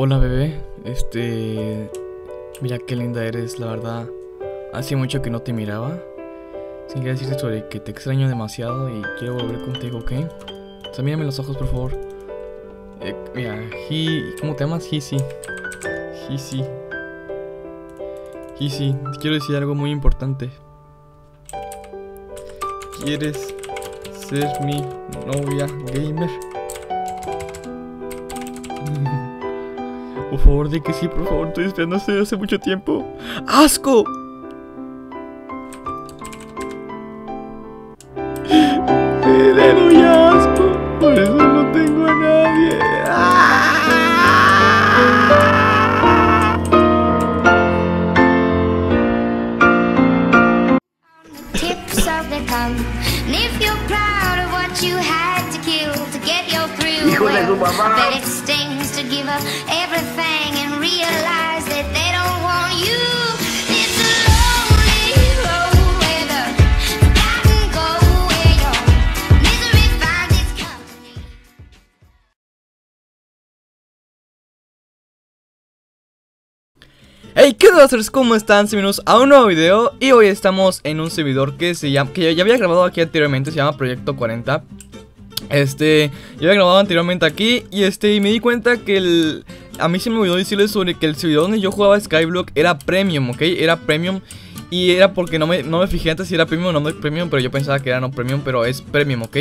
Hola bebé, este... Mira qué linda eres, la verdad. Hace mucho que no te miraba. Sin querer decirte sobre que te extraño demasiado y quiero volver contigo, ¿ok? O mírame los ojos, por favor. Eh, mira, Hi... ¿Cómo te llamas? Hisi. Hisi. Hisi, quiero decir algo muy importante. ¿Quieres ser mi novia gamer? Por favor, di que sí, por favor, estoy esperando hace, hace mucho tiempo. ¡Asco! Hey, ¿qué onda, hackers? ¿Cómo están? Bienvenidos a un nuevo video Y hoy estamos en un servidor que se llama Que ya había grabado aquí anteriormente, se llama Proyecto 40 Este, yo había grabado anteriormente aquí Y este, y me di cuenta que el A mí se me olvidó decirles sobre que el servidor donde yo jugaba Skyblock era premium, ¿ok? Era premium y era porque no me, no me fijé antes si era premium o no premium, pero yo pensaba que era no premium, pero es premium, ¿ok?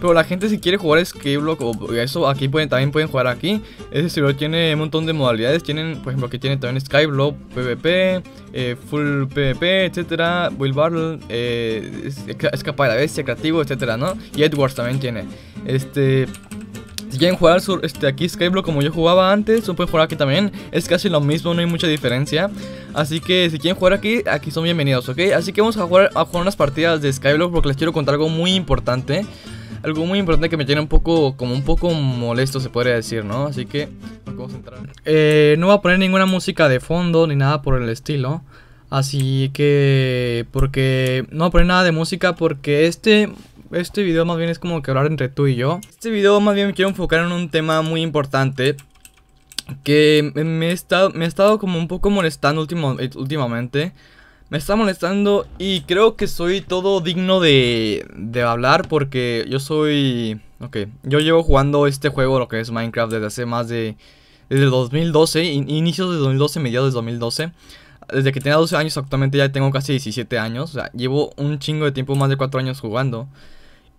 Pero la gente si quiere jugar Skyblock o eso, aquí pueden, también pueden jugar aquí. Ese servidor tiene un montón de modalidades, tienen, por ejemplo, aquí tiene también Skyblock, PvP, eh, Full PvP, etcétera, Will Battle, eh, es- Escapa de la Bestia, Creativo, etcétera, ¿no? Y Edwards también tiene. Este... Quieren jugar sur- este, aquí Skyblock como yo jugaba antes, o pueden jugar aquí también. Es casi lo mismo, no hay mucha diferencia. Así que si quieren jugar aquí, aquí son bienvenidos, ¿ok? Así que vamos a jugar, a jugar unas partidas de Skyblock porque les quiero contar algo muy importante. Algo muy importante que me tiene un poco, como un poco molesto se podría decir, ¿no? Así que vamos a entrar. Eh, no voy a poner ninguna música de fondo ni nada por el estilo. Así que, porque no voy a poner nada de música porque este este video más bien es como que hablar entre tú y yo. Este video más bien me quiero enfocar en un tema muy importante que me, he estado, me ha estado como un poco molestando último- últimamente. Me está molestando y creo que soy todo digno de, de hablar porque yo soy... Ok, yo llevo jugando este juego, lo que es Minecraft, desde hace más de... Desde el 2012, in- inicios de 2012, mediados de 2012. Desde que tenía 12 años, actualmente ya tengo casi 17 años. O sea, llevo un chingo de tiempo, más de 4 años jugando.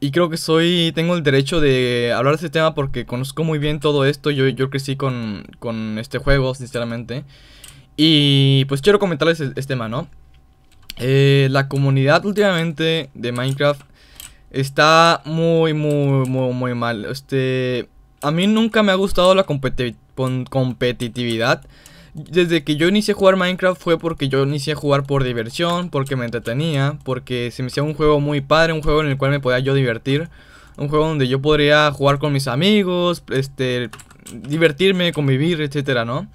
Y creo que soy, tengo el derecho de hablar de este tema porque conozco muy bien todo esto. Yo, yo crecí con, con este juego, sinceramente. Y pues quiero comentarles este tema, ¿no? Eh, la comunidad últimamente de Minecraft está muy, muy, muy, muy mal. Este, a mí nunca me ha gustado la competitividad. Desde que yo inicié a jugar Minecraft fue porque yo inicié a jugar por diversión, porque me entretenía, porque se me hacía un juego muy padre, un juego en el cual me podía yo divertir, un juego donde yo podría jugar con mis amigos, este, divertirme, convivir, etcétera, ¿no?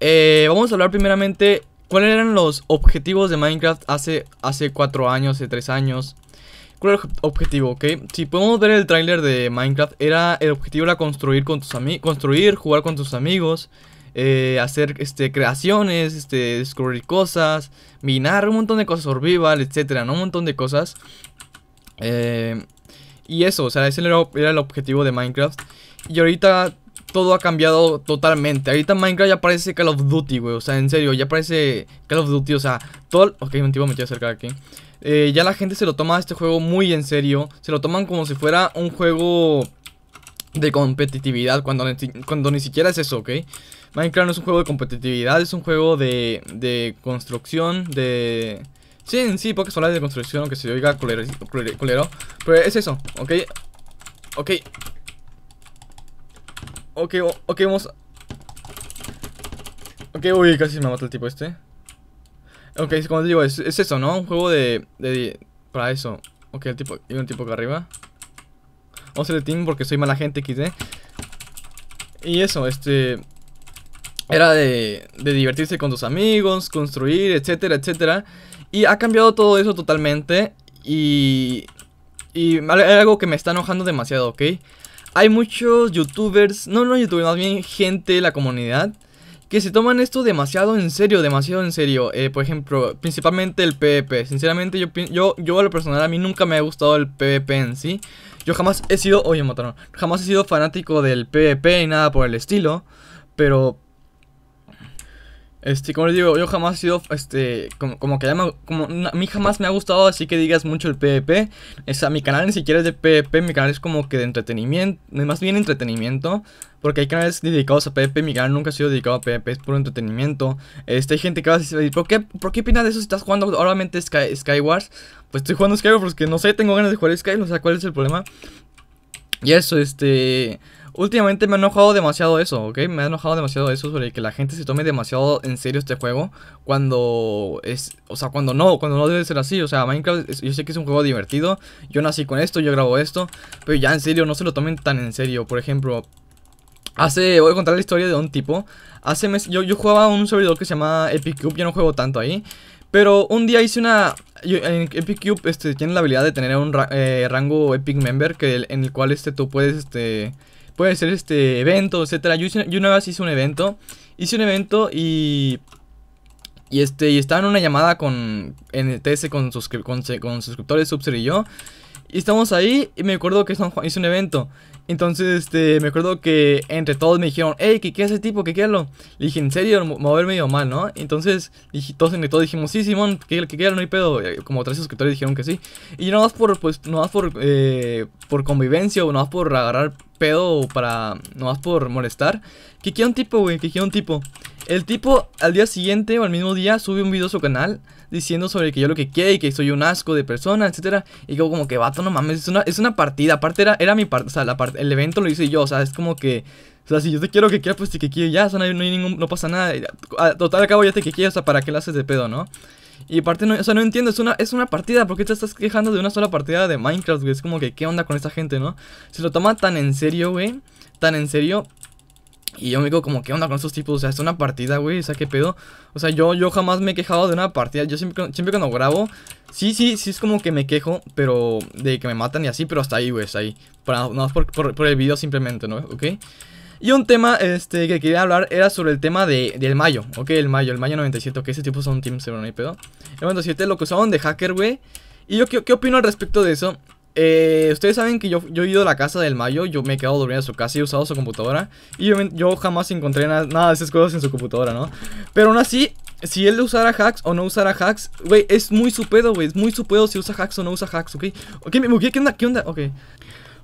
Eh, vamos a hablar primeramente cuáles eran los objetivos de Minecraft hace hace cuatro años, hace tres años. ¿Cuál era el objetivo, ok? Si podemos ver el tráiler de Minecraft, era el objetivo era construir con tus amigos, construir, jugar con tus amigos, eh, hacer este creaciones, este descubrir cosas, minar un montón de cosas, survival, etcétera, ¿no? Un montón de cosas. Eh, y eso, o sea, ese era, el objetivo de Minecraft. Y ahorita todo ha cambiado totalmente. Ahorita Minecraft ya parece Call of Duty, güey. O sea, en serio, ya parece Call of Duty. O sea, todo. Ok, tipo me quiero acercar aquí. Eh, ya la gente se lo toma este juego muy en serio. Se lo toman como si fuera un juego de competitividad. Cuando, cuando ni siquiera es eso, ¿ok? Minecraft no es un juego de competitividad, es un juego de, de construcción, de... Sí, sí, pocas palabras de construcción, aunque se oiga culero, culero, Pero es eso, ¿ok? Ok. Ok, ok, vamos... Ok, uy, casi me mata el tipo este. Ok, como te digo, es, es eso, ¿no? Un juego de, de... Para eso. Ok, el tipo... Hay un tipo acá arriba. Vamos a hacer el team porque soy mala gente, XD. Y eso, este... Era de, de divertirse con tus amigos, construir, etcétera, etcétera. Y ha cambiado todo eso totalmente. Y... Y algo que me está enojando demasiado, ¿ok? Hay muchos youtubers, no, no youtubers, más bien gente de la comunidad que se toman esto demasiado en serio, demasiado en serio. Eh, por ejemplo, principalmente el PvP. Sinceramente, yo, yo, yo a lo personal, a mí nunca me ha gustado el PvP en sí. Yo jamás he sido, oye, mataron. Jamás he sido fanático del PvP y nada por el estilo. Pero este, como les digo, yo jamás he sido, este, como, como que ya me- como, na- a mí jamás me ha gustado así que digas mucho el PvP. O sea, mi canal ni siquiera es de PvP, mi canal es como que de entretenimiento, más bien entretenimiento. Porque hay canales dedicados a PvP, mi canal nunca ha sido dedicado a PvP, es puro entretenimiento. Este, hay gente que va a decir, ¿por qué, ¿por qué opinas de eso si estás jugando obviamente Sky, Skywars? Pues estoy jugando Skywars porque no sé, tengo ganas de jugar Sky, o sea, ¿cuál es el problema? Y eso, este... Últimamente me ha enojado demasiado eso, ¿ok? Me ha enojado demasiado eso sobre que la gente se tome demasiado en serio este juego cuando es... O sea, cuando no, cuando no debe ser así. O sea, Minecraft, yo sé que es un juego divertido. Yo nací con esto, yo grabo esto. Pero ya en serio, no se lo tomen tan en serio. Por ejemplo, hace... Voy a contar la historia de un tipo. Hace meses... Yo, yo jugaba un servidor que se llama Epic Cube, ya no juego tanto ahí. Pero un día hice una... yo- en Epic Cube este, tiene la habilidad de tener un eh, rango Epic Member que en el cual este, tú puedes... Este, puede ser este evento, etcétera. Yo, yo una vez hice un evento, hice un evento y y este y estaba en una llamada con en el TS con, suscri- con, con suscriptores Subser y yo. Y estamos ahí y me acuerdo que hice un evento. Entonces, este, me acuerdo que entre todos me dijeron, hey, ¿qué quiere ese tipo? ¿Qué quiero? Le dije, en serio, me va a ver medio mal, ¿no? Entonces, dije, todos entre todos dijimos, sí, Simón, que que quiero, no hay pedo. Eh, Como tres suscriptores dijeron que sí. Y no más por, pues, no más por, eh, por convivencia o no más por agarrar pedo o para, no más por molestar. Que quiera un tipo, güey, que quiera un tipo. El tipo al día siguiente o al mismo día sube un video a su canal diciendo sobre que yo lo que quiero y que soy un asco de persona, etcétera. Y yo como que vato, no mames, es una, es una partida. Aparte era, era mi parte, o sea, la parte, el evento lo hice yo, o sea, es como que. O sea, si yo te quiero que quieras, pues te que quiero ya, o sea, no hay, ningún, no pasa nada. Total, al cabo ya te que quieres, o sea, ¿para qué le haces de pedo, no? Y aparte, no, o sea, no entiendo, es una, es una partida, ¿por qué te estás quejando de una sola partida de Minecraft, güey? Es como que, ¿qué onda con esta gente, no? Se lo toma tan en serio, güey, tan en serio. Y yo me digo como, ¿qué onda con estos tipos? O sea, es una partida, güey, o sea, ¿qué pedo? O sea, yo, yo jamás me he quejado de una partida, yo siempre, siempre cuando grabo, sí, sí, sí es como que me quejo, pero de que me matan y así, pero hasta ahí, güey, hasta ahí. Para, más por, por, por el video simplemente, ¿no? ¿Ok? Y un tema este, que quería hablar era sobre el tema de, del Mayo, ¿ok? El Mayo, el Mayo 97, que ese tipo son Team 0, no hay pedo. El 97 lo que usaban de hacker, güey. Y yo, ¿qué, qué opino al respecto de eso? Eh, ustedes saben que yo, yo he ido a la casa del Mayo, yo me he quedado dormido en su casa y he usado su computadora. Y yo, jamás encontré na- nada de esas cosas en su computadora, ¿no? Pero aún así, si él usara hacks o no usara hacks, güey, es muy su pedo, güey. Es muy su pedo si usa hacks o no usa hacks, ¿ok? Ok, ¿qué, qué onda? ¿Qué onda? Ok.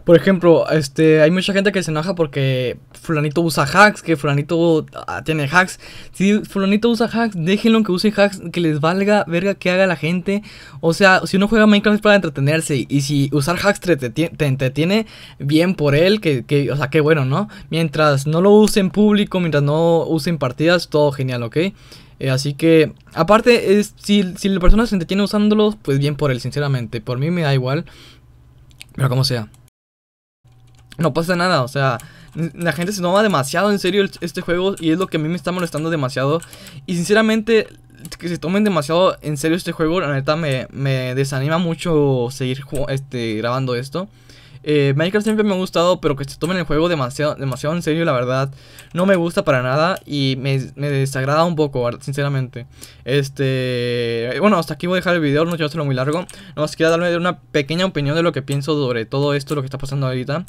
Por ejemplo, este, hay mucha gente que se enoja porque fulanito usa hacks, que fulanito ah, tiene hacks. Si fulanito usa hacks, déjenlo que use hacks, que les valga verga que haga la gente. O sea, si uno juega Minecraft es para entretenerse y si usar hacks te, te entretiene, bien por él, que, que, o sea, qué bueno, ¿no? Mientras no lo use en público, mientras no use en partidas, todo genial, ¿ok? Eh, así que, aparte, es, si, si la persona se entretiene usándolos, pues bien por él, sinceramente. Por mí me da igual, pero como sea. No pasa nada, o sea, la gente se toma demasiado en serio este juego y es lo que a mí me está molestando demasiado. Y sinceramente, que se tomen demasiado en serio este juego, la neta me, me desanima mucho seguir este, grabando esto. Eh, Minecraft siempre me ha gustado, pero que se tomen el juego demasiado, demasiado en serio, la verdad, no me gusta para nada y me, desagrada un poco, sinceramente. Este, bueno, hasta aquí voy a dejar el video, no quiero hacerlo muy largo. Nomás quería darme una pequeña opinión de lo que pienso sobre todo esto, lo que está pasando ahorita.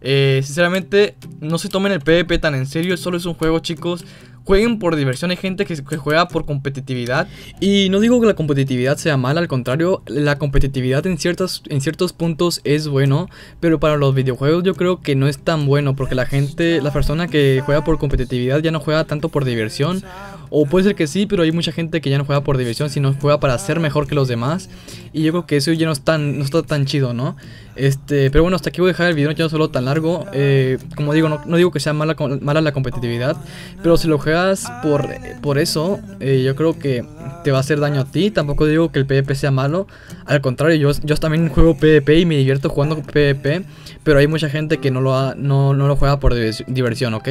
Eh, sinceramente, no se tomen el PvP tan en serio, solo es un juego, chicos. Jueguen por diversión, hay gente que, juega por competitividad. Y no digo que la competitividad sea mala, al contrario, la competitividad en, ciertos en ciertos puntos es bueno, pero para los videojuegos yo creo que no es tan bueno, porque la gente, la persona que juega por competitividad ya no juega tanto por diversión. O puede ser que sí, pero hay mucha gente que ya no juega por diversión, sino juega para ser mejor que los demás. Y yo creo que eso ya no, es no está tan chido, ¿no? Este, pero bueno, hasta aquí voy a dejar el video, no hacerlo tan largo. Eh, como digo, no, digo que sea mala, mala la competitividad, pero si lo juegas por, por eso, eh, yo creo que te va a hacer daño a ti. Tampoco digo que el PvP sea malo. Al contrario, yo, yo también juego PvP y me divierto jugando PvP. Pero hay mucha gente que no lo, ha- no, no lo juega por divers- diversión, ¿ok?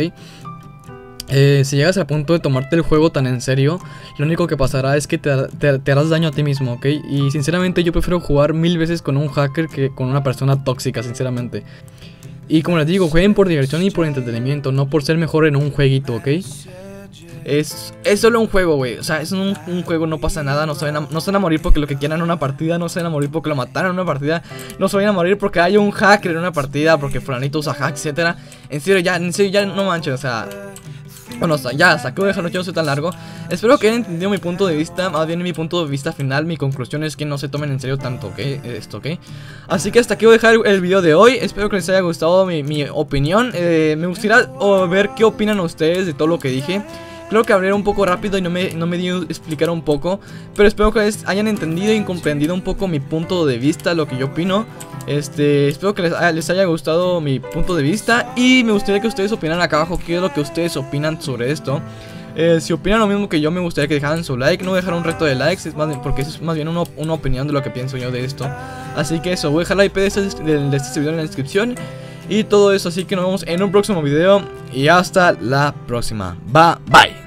Eh, si llegas al punto de tomarte el juego tan en serio, lo único que pasará es que te, harás daño a ti mismo, ¿ok? Y sinceramente yo prefiero jugar mil veces con un hacker que con una persona tóxica, sinceramente. Y como les digo, jueguen por diversión y por entretenimiento, no por ser mejor en un jueguito, ¿ok? Es, es solo un juego, güey. O sea, es un, juego, no pasa nada. No se, van a, morir porque lo que quieran en una partida. No se van a morir porque lo mataron en una partida. No se van a morir porque hay un hacker en una partida. Porque fulanito usa hack, etcétera. En serio, ya, en serio, ya no manches. O sea, bueno, ya, voy a dejarlo, yo no soy tan largo. Espero que hayan entendido mi punto de vista, más bien mi punto de vista final. Mi conclusión es que no se tomen en serio tanto, ¿ok? Esto, ¿ok? Así que hasta aquí voy a dejar el video de hoy. Espero que les haya gustado mi, mi opinión. Eh, me gustaría ver qué opinan ustedes de todo lo que dije. Creo que hablé un poco rápido y no me, no me di a explicar un poco. Pero espero que hayan entendido y comprendido un poco mi punto de vista, lo que yo opino. Este, espero que les, haya gustado mi punto de vista. Y me gustaría que ustedes opinan acá abajo qué es lo que ustedes opinan sobre esto. Eh, si opinan lo mismo que yo, me gustaría que dejaran su like. No dejar un reto de likes, es más, porque es más bien una, una, opinión de lo que pienso yo de esto. Así que eso, voy a dejar la IP de este, de este video en la descripción. Y todo eso, así que nos vemos en un próximo video. Y hasta la próxima. Bye, bye.